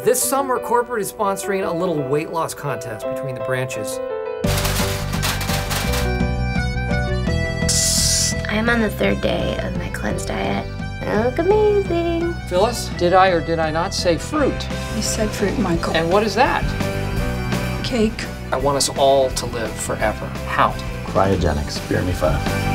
This summer, corporate is sponsoring a little weight loss contest between the branches. I am on the third day of my cleanse diet. I look amazing. Phyllis, did I or did I not say fruit? You said fruit, Michael. And what is that? Cake. I want us all to live forever. How? Cryogenics, Beer Me Five.